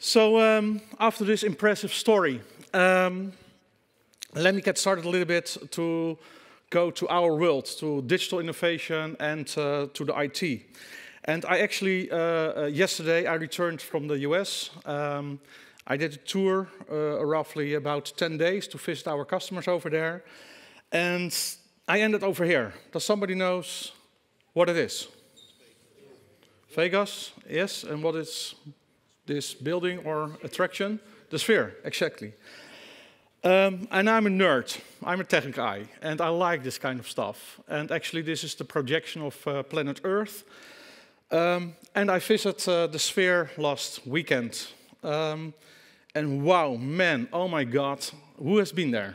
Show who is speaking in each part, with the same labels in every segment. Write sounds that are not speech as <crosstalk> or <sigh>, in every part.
Speaker 1: So um, after this impressive story, um, let me get started a little bit to go to our world, to digital innovation and uh, to the IT. And I actually, uh, uh, yesterday, I returned from the US. Um, I did a tour, uh, roughly about 10 days, to visit our customers over there. And I ended over here. Does somebody knows what it is? Vegas, yes. And what is this building or attraction? The sphere, exactly. Um, and I'm a nerd. I'm a tech guy, and I like this kind of stuff. And actually, this is the projection of uh, planet Earth. Um, and I visited uh, the sphere last weekend. Um, and wow, man, oh my God, who has been there?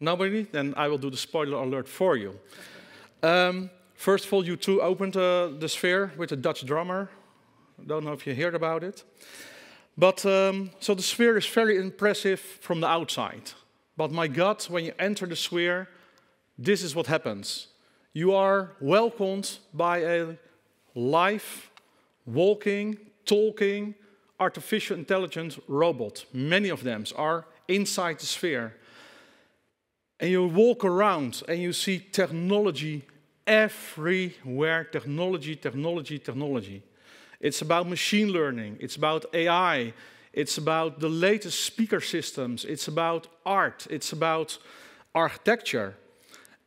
Speaker 1: Nobody? Then I will do the spoiler alert for you. Um, first of all, U2 opened uh, the sphere with a Dutch drummer. Don't know if you heard about it. But um, so the sphere is very impressive from the outside. But my God, when you enter the sphere, this is what happens. You are welcomed by a live, walking, talking, artificial intelligence robot. Many of them are inside the sphere. And you walk around and you see technology everywhere technology, technology, technology. It's about machine learning, it's about AI, it's about the latest speaker systems, it's about art, it's about architecture.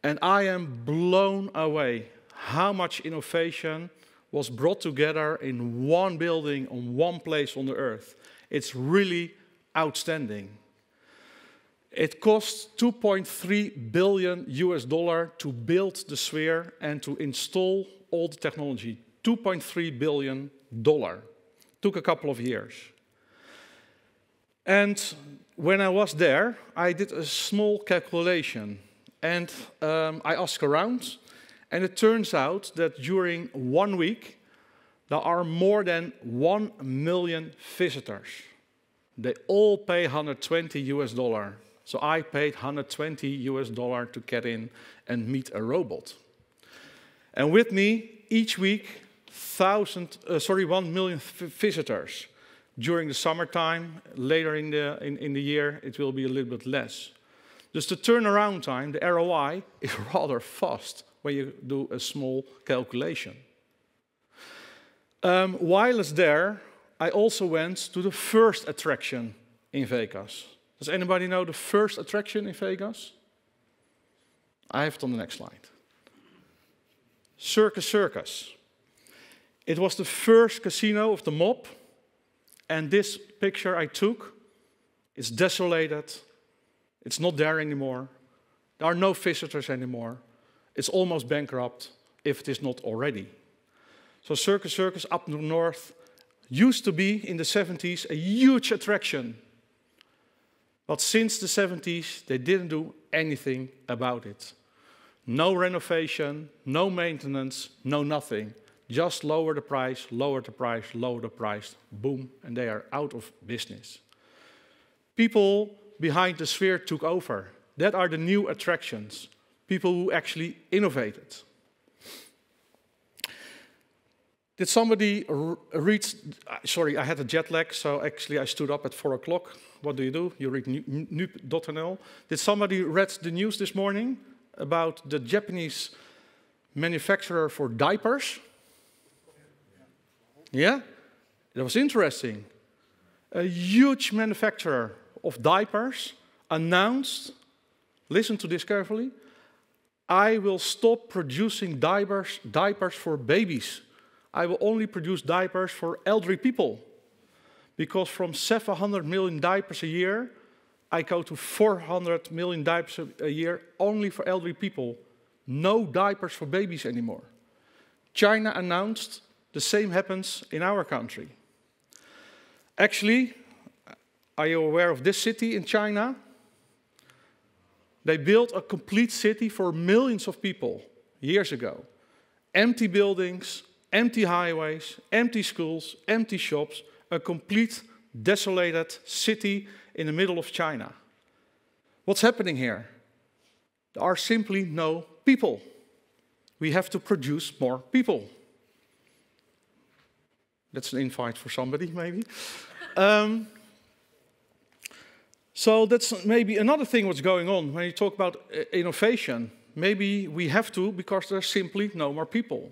Speaker 1: And I am blown away how much innovation was brought together in one building on one place on the earth. It's really outstanding. It cost 2.3 billion US dollar to build the sphere and to install all the technology. 2.3 billion dollar. Took a couple of years. And when I was there, I did a small calculation and um, I asked around. And it turns out that during one week, there are more than 1 million visitors. They all pay 120 US dollar. So I paid 120 US dollar to get in and meet a robot. And with me, each week, thousand, uh, sorry, 1 million visitors. During the summertime, later in the, in, in the year, it will be a little bit less. Just the turnaround time, the ROI, <laughs> is rather fast when you do a small calculation. Um, while it's there, I also went to the first attraction in Vegas. Does anybody know the first attraction in Vegas? I have it on the next slide. Circus Circus. It was the first casino of the mob, and this picture I took is desolated. It's not there anymore. There are no visitors anymore. It's almost bankrupt, if it is not already. So Circus Circus up north used to be in the 70s a huge attraction. But since the 70s, they didn't do anything about it. No renovation, no maintenance, no nothing. Just lower the price, lower the price, lower the price, boom, and they are out of business. People behind the sphere took over. That are the new attractions, people who actually innovated. Did somebody read? Uh, sorry, I had a jet lag, so actually I stood up at four o'clock. What do you do? You read nu.nl. Did somebody read the news this morning about the Japanese manufacturer for diapers? Yeah? That was interesting. A huge manufacturer of diapers announced, listen to this carefully, I will stop producing diapers, diapers for babies. I will only produce diapers for elderly people. Because from 700 million diapers a year, I go to 400 million diapers a year only for elderly people. No diapers for babies anymore. China announced the same happens in our country. Actually, are you aware of this city in China? They built a complete city for millions of people years ago. Empty buildings, empty highways, empty schools, empty shops, a complete desolated city in the middle of China. What's happening here? There are simply no people. We have to produce more people. That's an invite for somebody, maybe. um, so that's maybe another thing what's going on when you talk about uh, innovation. Maybe we have to because there's simply no more people.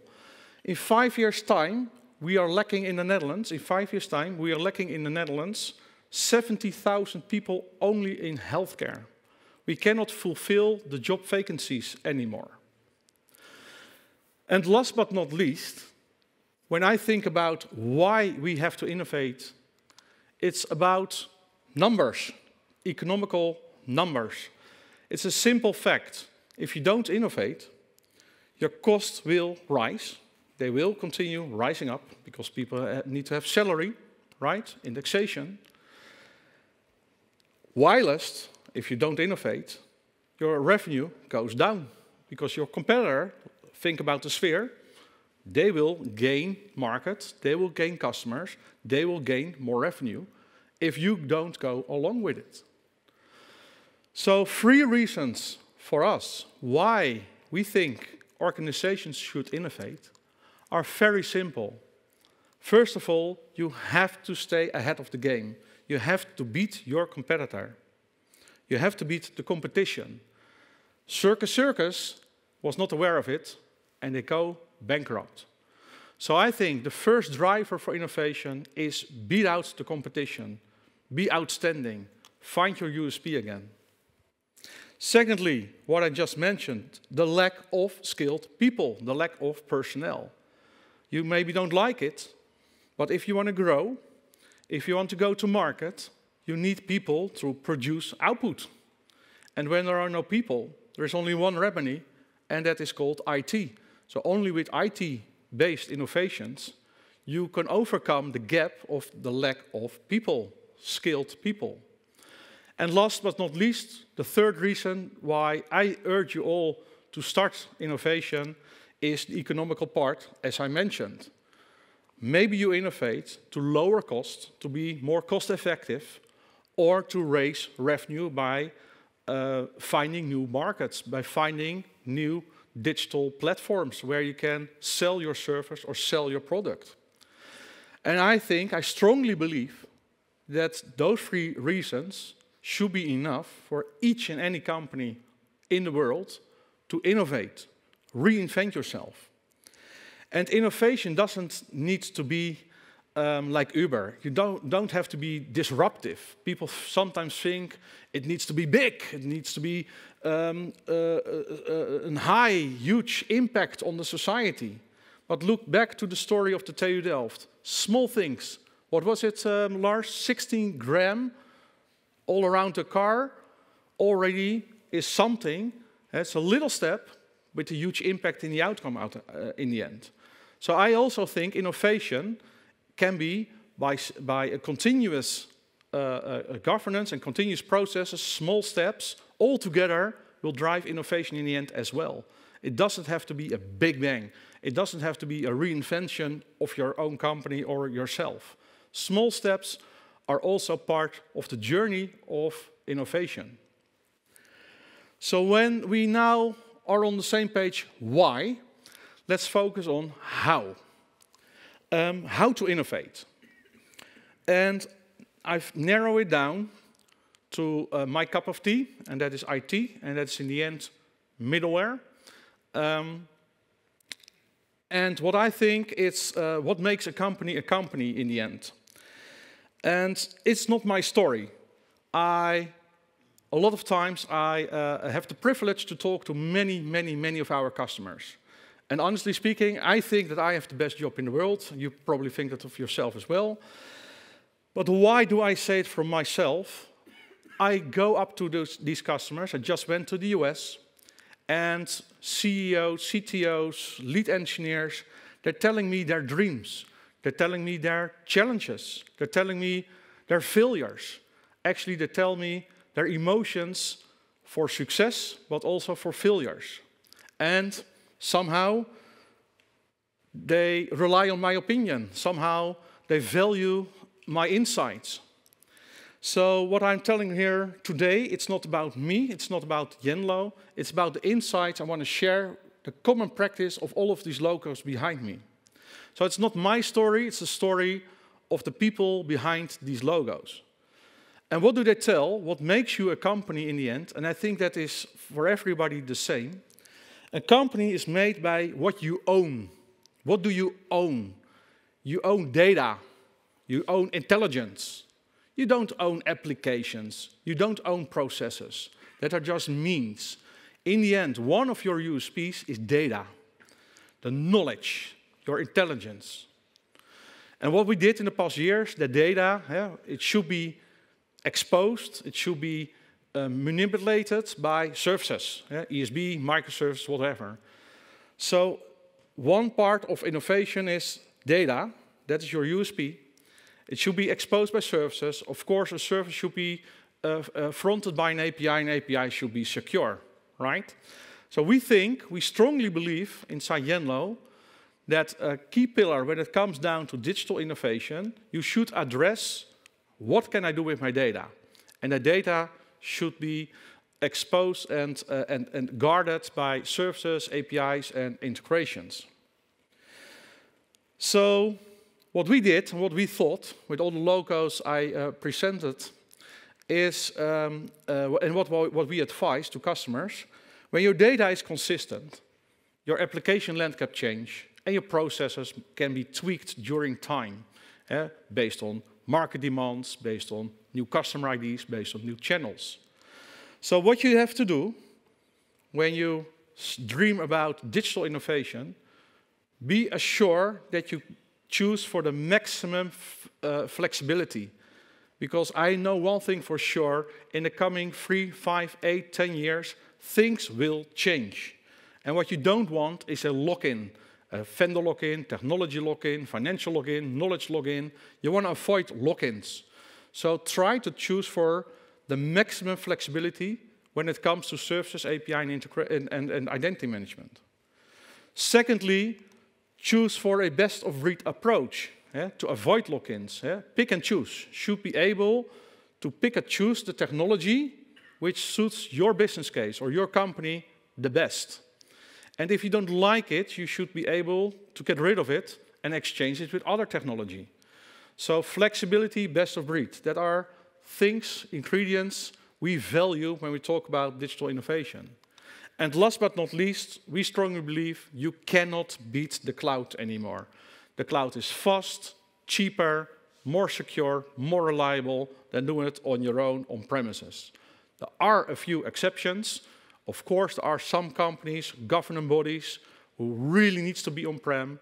Speaker 1: In five years' time, we are lacking in the Netherlands. In five years' time, we are lacking in the Netherlands 70,000 people only in healthcare. We cannot fulfill the job vacancies anymore. And last but not least, when I think about why we have to innovate, it's about numbers, economical numbers. It's a simple fact. If you don't innovate, your costs will rise. They will continue rising up because people need to have salary, right? Indexation. Whilst, if you don't innovate, your revenue goes down because your competitor, think about the sphere, they will gain market, they will gain customers, they will gain more revenue if you don't go along with it. So, three reasons for us why we think organizations should innovate are very simple. First of all, you have to stay ahead of the game. You have to beat your competitor. You have to beat the competition. Circus Circus was not aware of it, and they go bankrupt. So I think the first driver for innovation is beat out the competition, be outstanding, find your USP again. Secondly, what I just mentioned, the lack of skilled people, the lack of personnel. You maybe don't like it, but if you want to grow, if you want to go to market, you need people to produce output. And when there are no people, there is only one remedy, and that is called IT. So only with IT-based innovations, you can overcome the gap of the lack of people, skilled people. And last but not least, the third reason why I urge you all to start innovation is the economical part, as I mentioned. Maybe you innovate to lower cost, to be more cost effective, or to raise revenue by uh, finding new markets, by finding new digital platforms where you can sell your service or sell your product. And I think, I strongly believe that those three reasons should be enough for each and any company in the world to innovate, reinvent yourself. And innovation doesn't need to be um, like Uber. You don't, don't have to be disruptive. People sometimes think it needs to be big, it needs to be um, uh, uh, uh, a high, huge impact on the society. But look back to the story of the TU Delft. Small things. What was it, um, Lars? 16 gram all around the car already is something. It's a little step with a huge impact in the outcome out, uh, in the end. So I also think innovation can be by, by a continuous uh, uh, governance and continuous processes, small steps, all together will drive innovation in the end as well. It doesn't have to be a big bang. It doesn't have to be a reinvention of your own company or yourself. Small steps are also part of the journey of innovation. So when we now are on the same page, why, let's focus on how. Um, how to innovate. And I've narrowed it down to uh, my cup of tea, and that is IT, and that's in the end middleware. Um, and what I think is uh, what makes a company a company in the end. And it's not my story. I, a lot of times, I uh, have the privilege to talk to many, many, many of our customers. And honestly speaking, I think that I have the best job in the world. You probably think that of yourself as well. But why do I say it from myself? I go up to those, these customers. I just went to the US, and CEOs, CTOs, lead engineers, they're telling me their dreams. They're telling me their challenges. They're telling me their failures. Actually, they tell me their emotions for success, but also for failures. And somehow they rely on my opinion. Somehow they value my insights. So what I'm telling here today, it's not about me, it's not about Yenlo, it's about the insights I want to share, the common practice of all of these logos behind me. So it's not my story, it's the story of the people behind these logos. And what do they tell? What makes you a company in the end? And I think that is for everybody the same. A company is made by what you own. What do you own? You own data, you own intelligence. You don't own applications, you don't own processes that are just means. In the end, one of your USPs is data, the knowledge, your intelligence. And what we did in the past years, the data, yeah, it should be exposed, it should be uh, manipulated by services, yeah, ESB, microservices, whatever. So one part of innovation is data, that is your USP. It should be exposed by services. Of course, a service should be uh, uh, fronted by an API, and API should be secure, right? So we think, we strongly believe inside Yenlo that a key pillar when it comes down to digital innovation, you should address what can I do with my data? And the data should be exposed and, uh, and, and guarded by services, APIs, and integrations. So what we did, what we thought, with all the logos I uh, presented, is, um, uh, and what, what we advise to customers, when your data is consistent, your application landscape change, and your processes can be tweaked during time, based on market demands, based on new customer IDs, based on new channels. So what you have to do when you dream about digital innovation, be assured that you choose for the maximum uh, flexibility. Because I know one thing for sure, in the coming three, five, eight, ten years, things will change. And what you don't want is a lock-in, a vendor lock-in, technology lock-in, financial lock-in, knowledge lock-in. You want to avoid lock-ins. So try to choose for the maximum flexibility when it comes to services, API, and, and, and, and identity management. Secondly, choose for a best-of-breed approach yeah, to avoid lock-ins. Yeah. Pick and choose. Should be able to pick and choose the technology which suits your business case or your company the best. And if you don't like it, you should be able to get rid of it and exchange it with other technology. So flexibility, best of breed, that are things, ingredients we value when we talk about digital innovation. And last but not least, we strongly believe you cannot beat the cloud anymore. The cloud is fast, cheaper, more secure, more reliable than doing it on your own on premises. There are a few exceptions. Of course, there are some companies, governing bodies, who really needs to be on-prem,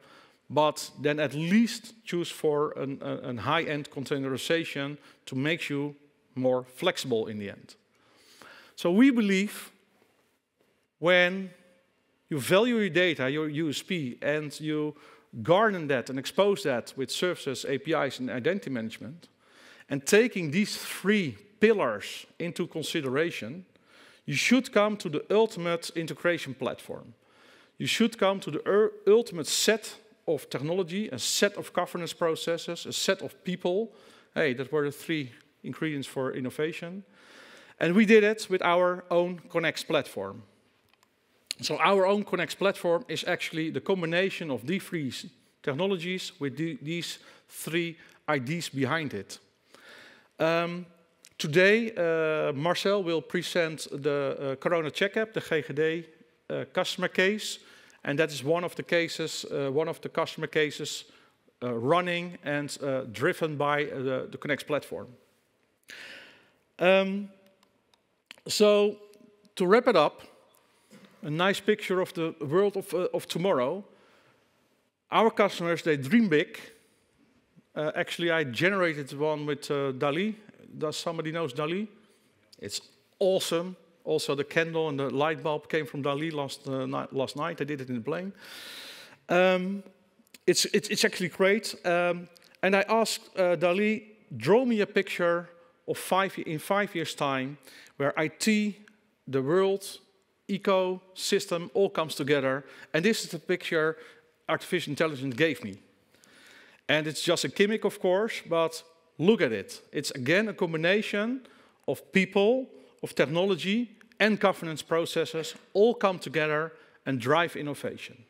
Speaker 1: but then at least choose for a high-end containerization to make you more flexible in the end. So we believe when you value your data, your USP, and you garden that and expose that with services, APIs, and identity management, and taking these three pillars into consideration, you should come to the ultimate integration platform. You should come to the ultimate set of technology, a set of governance processes, a set of people. Hey, that were the three ingredients for innovation. And we did it with our own Connext platform. So our own Connext platform is actually the combination of these three technologies with the, these three IDs behind it. Um, today, uh, Marcel will present the uh, Corona Check App, the GGD uh, customer case, and that is one of the cases, uh, one of the customer cases uh, running and uh, driven by the, the platform. Um, so, to wrap it up, a nice picture of the world of, of tomorrow. Our customers, they dream big. Actually, I generated one with DALL-E. Does somebody knows DALL-E? It's awesome. Also, the candle and the light bulb came from DALL-E last, uh, night, last night. I did it in the plane. Um, it's, it's, it's, actually great. Um, and I asked uh, DALL-E, draw me a picture of five, in five years' time where IT, the world, ecosystem all comes together. And this is the picture artificial intelligence gave me. And it's just a gimmick, of course, but look at it. It's again a combination of people, of technology, and governance processes all come together and drive innovation.